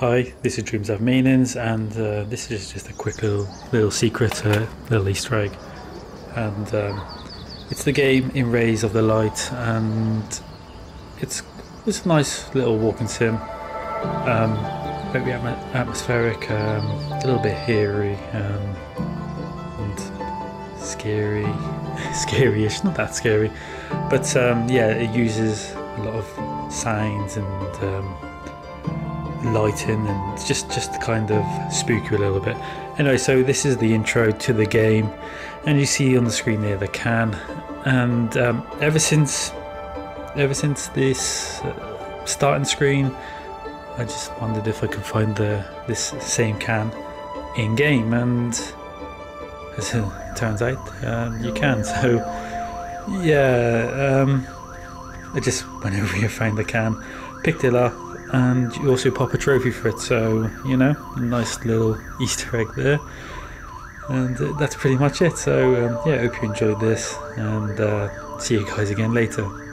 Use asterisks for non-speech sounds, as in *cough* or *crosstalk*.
Hi, this is Dreams Have Meanings, and uh, this is just a quick little little secret, uh, little Easter egg, and um, it's the game in Rays of the Light, and it's it's a nice little walking sim, um, very atm- atmospheric, um, a little bit hairy, um, and scary, *laughs* scary-ish, not that scary, but um, yeah, it uses a lot of signs and. Lighting and just just kind of spook you a little bit. Anyway, so this is the intro to the game, and you see on the screen there the can. And um, ever since ever since this uh, starting screen, I just wondered if I could find the this same can in game, and as it turns out, um, you can. *laughs* So yeah, um, I just went over here, found the can, picked it up and you also pop a trophy for it. So you know, nice little Easter egg there. And uh, that's pretty much it. So um, yeah, hope you enjoyed this, and uh, see you guys again later.